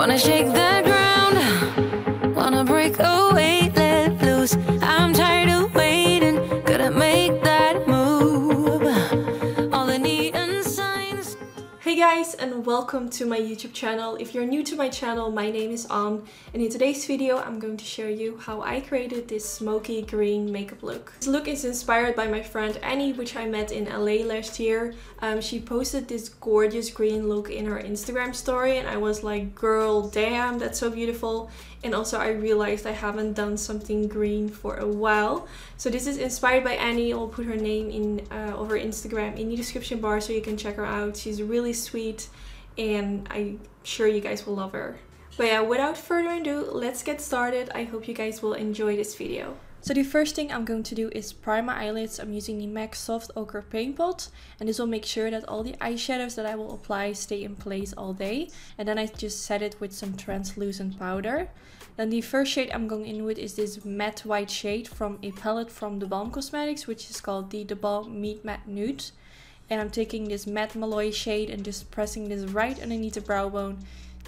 Wanna shake the Hey guys and welcome to my YouTube channel. If you're new to my channel, my name is An and in today's video I'm going to show you how I created this smoky green makeup look. This look is inspired by my friend Annie which I met in LA last year. Um, she posted this gorgeous green look in her Instagram story and I was like girl damn that's so beautiful and also I realized I haven't done something green for a while. So this is inspired by Annie. I'll put her name in uh, over Instagram in the description bar so you can check her out. She's really sweet and I'm sure you guys will love her. But yeah, without further ado, let's get started. I hope you guys will enjoy this video. So the first thing I'm going to do is prime my eyelids. I'm using the MAC Soft Ochre Paint Pot and this will make sure that all the eyeshadows that I will apply stay in place all day. And then I just set it with some translucent powder. Then the first shade I'm going in with is this matte white shade from a palette from The Balm Cosmetics which is called the The Balm Meet Matte Nude. And I'm taking this matte Malloy shade and just pressing this right underneath the brow bone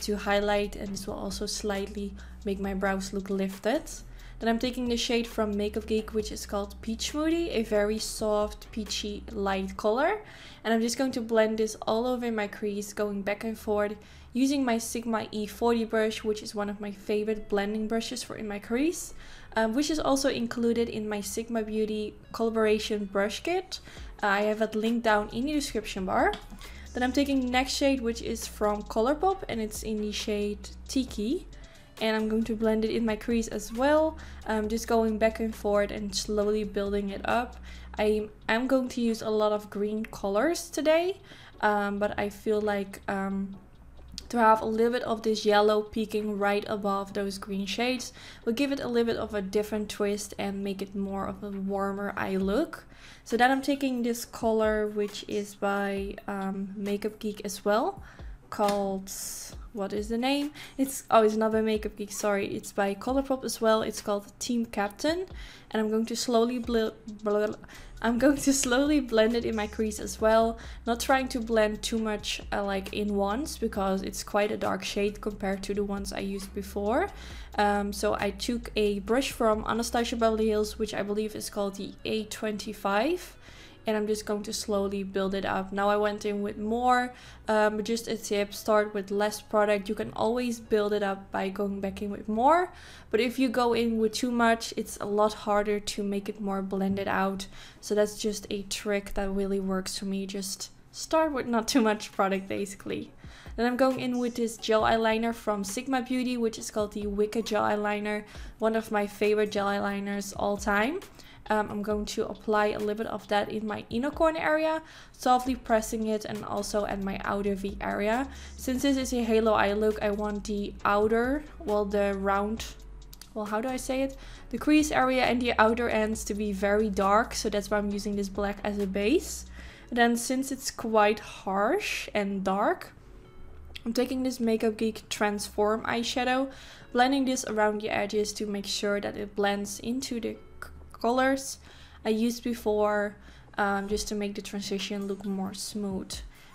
to highlight and this will also slightly make my brows look lifted. Then I'm taking the shade from Makeup Geek, which is called Peach Smoothie, a very soft, peachy, light color. And I'm just going to blend this all over my crease, going back and forth, using my Sigma E40 brush, which is one of my favorite blending brushes for in my crease, um, which is also included in my Sigma Beauty collaboration brush kit. Uh, I have it linked down in the description bar. Then I'm taking the next shade, which is from Colourpop, and it's in the shade Tiki and I'm going to blend it in my crease as well. I'm just going back and forth and slowly building it up. I am going to use a lot of green colors today, um, but I feel like um, to have a little bit of this yellow peeking right above those green shades will give it a little bit of a different twist and make it more of a warmer eye look. So then I'm taking this color which is by um, Makeup Geek as well called what is the name? It's oh it's not by makeup geek sorry. It's by colourpop as well. It's called team captain. And i'm going to slowly blend i'm going to slowly blend it in my crease as well. Not trying to blend too much uh, like in once because it's quite a dark shade compared to the ones i used before. Um, so i took a brush from anastasia beverly hills which i believe is called the a25 and I'm just going to slowly build it up. Now I went in with more, um, just a tip, start with less product. You can always build it up by going back in with more, but if you go in with too much, it's a lot harder to make it more blended out. So that's just a trick that really works for me. Just start with not too much product basically. Then I'm going in with this gel eyeliner from Sigma Beauty, which is called the Wicked Gel Eyeliner. One of my favorite gel eyeliners all time. Um, I'm going to apply a little bit of that in my inner corner area, softly pressing it and also at my outer V area. Since this is a halo eye look, I want the outer, well the round, well how do I say it? The crease area and the outer ends to be very dark, so that's why I'm using this black as a base. And then since it's quite harsh and dark, I'm taking this Makeup Geek Transform eyeshadow, blending this around the edges to make sure that it blends into the colors I used before um, just to make the transition look more smooth.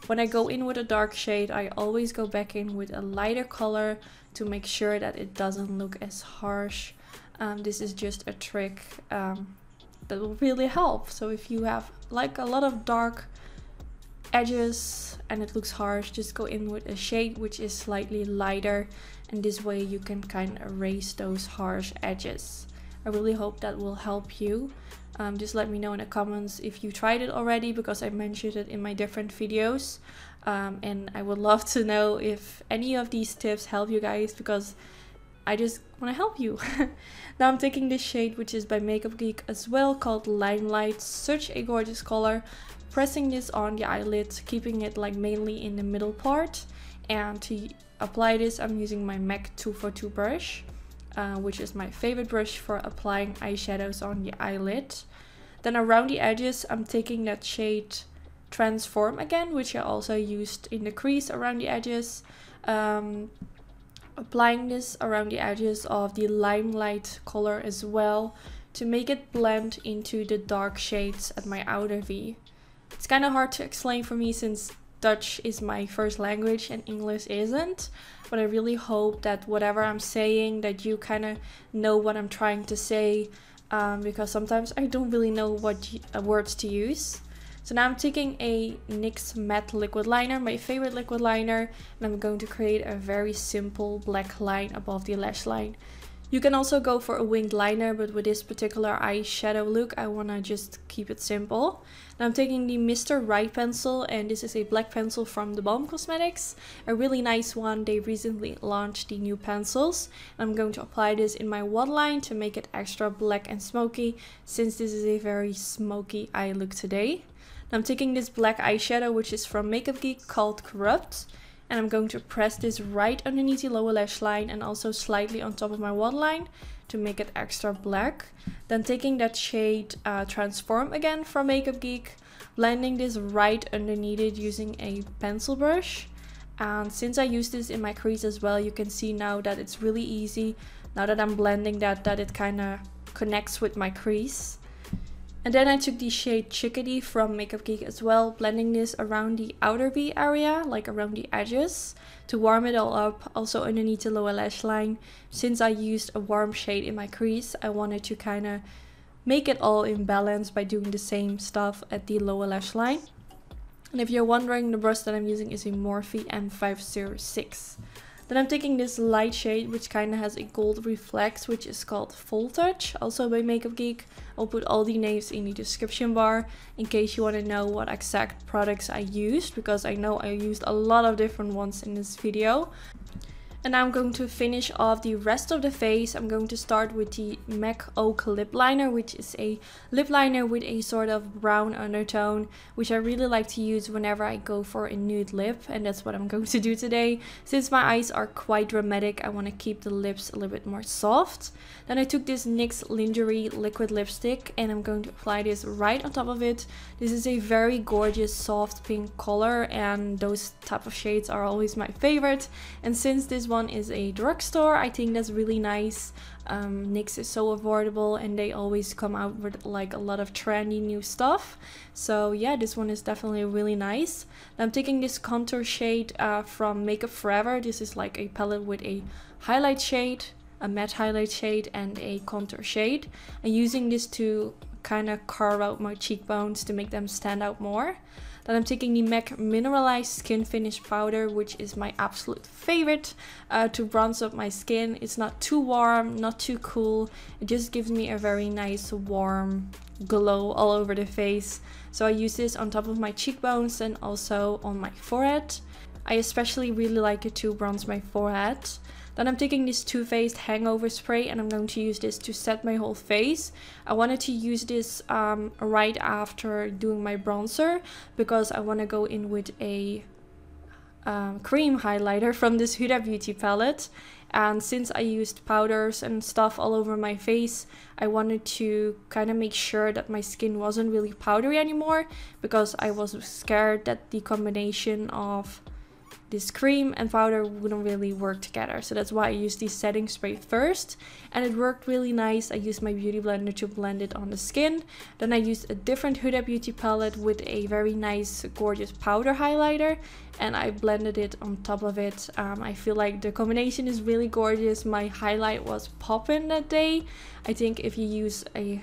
When I go in with a dark shade, I always go back in with a lighter color to make sure that it doesn't look as harsh. Um, this is just a trick um, that will really help. So if you have like a lot of dark edges and it looks harsh, just go in with a shade which is slightly lighter and this way you can kind of erase those harsh edges. I really hope that will help you. Um, just let me know in the comments if you tried it already because I mentioned it in my different videos. Um, and I would love to know if any of these tips help you guys because I just want to help you. now I'm taking this shade which is by Makeup Geek as well called Limelight. Such a gorgeous color. Pressing this on the eyelid, keeping it like mainly in the middle part. And to apply this I'm using my MAC 242 brush. Uh, which is my favorite brush for applying eyeshadows on the eyelid. Then around the edges, I'm taking that shade Transform again, which I also used in the crease around the edges. Um, applying this around the edges of the limelight color as well to make it blend into the dark shades at my outer V. It's kind of hard to explain for me since Dutch is my first language and English isn't. But I really hope that whatever I'm saying, that you kind of know what I'm trying to say. Um, because sometimes I don't really know what uh, words to use. So now I'm taking a NYX matte liquid liner, my favorite liquid liner, and I'm going to create a very simple black line above the lash line. You can also go for a winged liner, but with this particular eyeshadow look, I want to just keep it simple. Now I'm taking the Mr. Right pencil, and this is a black pencil from The Balm Cosmetics. A really nice one, they recently launched the new pencils. I'm going to apply this in my waterline to make it extra black and smoky, since this is a very smoky eye look today. Now I'm taking this black eyeshadow, which is from Makeup Geek called Corrupt and I'm going to press this right underneath the lower lash line and also slightly on top of my waterline to make it extra black. Then taking that shade uh, Transform again from Makeup Geek, blending this right underneath it using a pencil brush. And since I use this in my crease as well, you can see now that it's really easy, now that I'm blending that, that it kind of connects with my crease. And then I took the shade Chickadee from Makeup Geek as well, blending this around the outer V area, like around the edges, to warm it all up, also underneath the lower lash line. Since I used a warm shade in my crease, I wanted to kind of make it all in balance by doing the same stuff at the lower lash line. And if you're wondering, the brush that I'm using is a Morphe M506. Then I'm taking this light shade which kind of has a gold reflex which is called Full Touch, also by Makeup Geek. I'll put all the names in the description bar in case you want to know what exact products I used because I know I used a lot of different ones in this video. And I'm going to finish off the rest of the face. I'm going to start with the MAC Oak Lip Liner, which is a lip liner with a sort of brown undertone, which I really like to use whenever I go for a nude lip. And that's what I'm going to do today. Since my eyes are quite dramatic, I want to keep the lips a little bit more soft. Then I took this NYX Lingerie liquid lipstick and I'm going to apply this right on top of it. This is a very gorgeous soft pink color and those type of shades are always my favorite. And since this one is a drugstore. I think that's really nice. Um, NYX is so affordable and they always come out with like a lot of trendy new stuff. So yeah, this one is definitely really nice. I'm taking this contour shade uh, from Makeup Forever. This is like a palette with a highlight shade, a matte highlight shade and a contour shade. And using this to kind of carve out my cheekbones to make them stand out more. Then I'm taking the MAC Mineralized Skin Finish Powder, which is my absolute favorite uh, to bronze up my skin. It's not too warm, not too cool. It just gives me a very nice warm glow all over the face. So I use this on top of my cheekbones and also on my forehead. I especially really like it to bronze my forehead. Then I'm taking this Too Faced Hangover Spray and I'm going to use this to set my whole face. I wanted to use this um, right after doing my bronzer because I want to go in with a um, cream highlighter from this Huda Beauty palette. And since I used powders and stuff all over my face, I wanted to kind of make sure that my skin wasn't really powdery anymore because I was scared that the combination of this cream and powder wouldn't really work together. So that's why I used the setting spray first. And it worked really nice. I used my beauty blender to blend it on the skin. Then I used a different Huda Beauty palette with a very nice, gorgeous powder highlighter. And I blended it on top of it. Um, I feel like the combination is really gorgeous. My highlight was popping that day. I think if you use a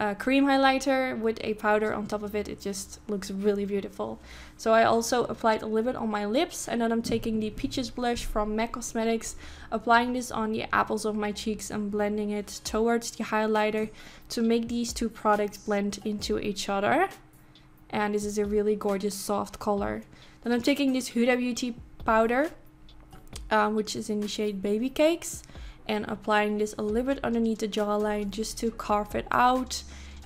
a cream highlighter with a powder on top of it. It just looks really beautiful. So I also applied a little bit on my lips and then I'm taking the Peaches blush from MAC Cosmetics, applying this on the apples of my cheeks and blending it towards the highlighter to make these two products blend into each other. And this is a really gorgeous soft color. Then I'm taking this Huda Beauty powder, um, which is in the shade Baby Cakes and applying this a little bit underneath the jawline just to carve it out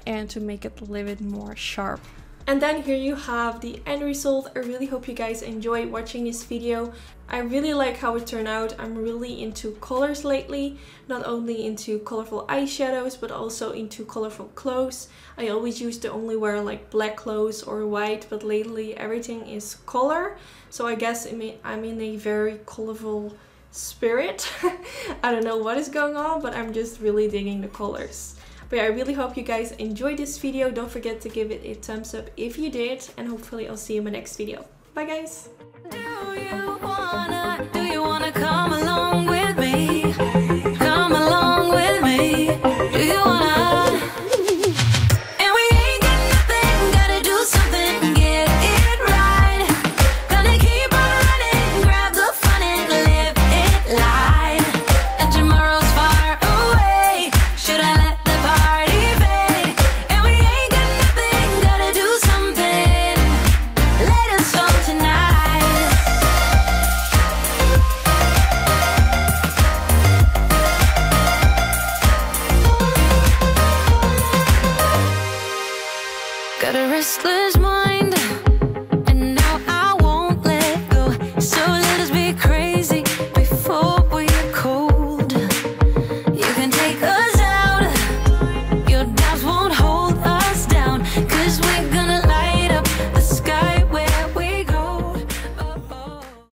and to make it a little bit more sharp. And then here you have the end result. I really hope you guys enjoy watching this video. I really like how it turned out. I'm really into colors lately. Not only into colorful eyeshadows, but also into colorful clothes. I always used to only wear like black clothes or white, but lately everything is color. So I guess I'm in a very colorful spirit. I don't know what is going on, but I'm just really digging the colors. But yeah, I really hope you guys enjoyed this video. Don't forget to give it a thumbs up if you did. And hopefully I'll see you in my next video. Bye guys! Got a restless mind.